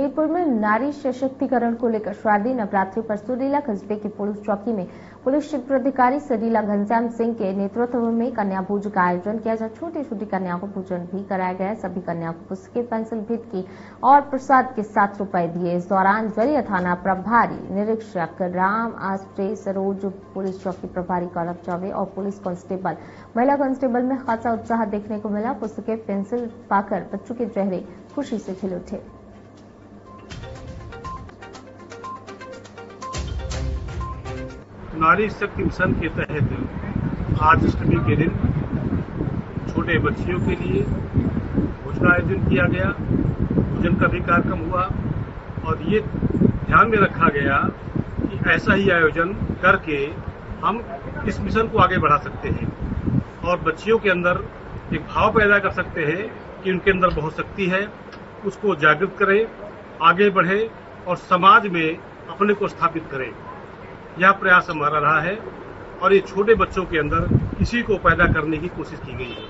हमीरपुर में नारी सशक्तिकरण को लेकर शारदीय नवरात्रि पर सुरीला कस्बे की पुलिस चौकी में पुलिस क्षेत्र अधिकारी सरीला घनश्याम सिंह के नेतृत्व में कन्या पूजन का आयोजन किया जहाँ छोटी छोटी कन्याओं को पूजन भी कराया गया सभी कन्याओं को पुस्तकें पेंसिल भेंट की और प्रसाद के साथ रुपए दिए। इस दौरान ज़रिया थाना प्रभारी निरीक्षक राम आस्ट्रे सरोज पुलिस चौकी प्रभारी गौरव चौबे और पुलिस कांस्टेबल, महिला कांस्टेबल में खासा उत्साह देखने को मिला। पुस्तकें पेंसिल पाकर बच्चों के चेहरे खुशी से खिल उठे। नारी शक्ति मिशन के तहत आज अष्टमी के दिन छोटे बच्चियों के लिए भोजन आयोजन किया गया। भोजन का भी कार्यक्रम हुआ और ये ध्यान में रखा गया कि ऐसा ही आयोजन करके हम इस मिशन को आगे बढ़ा सकते हैं और बच्चियों के अंदर एक भाव पैदा कर सकते हैं कि उनके अंदर बहुत शक्ति है। उसको जागृत करें, आगे बढ़े और समाज में अपने को स्थापित करें। यह प्रयास हमारा रहा है और ये छोटे बच्चों के अंदर इसी को पैदा करने की कोशिश की गई है।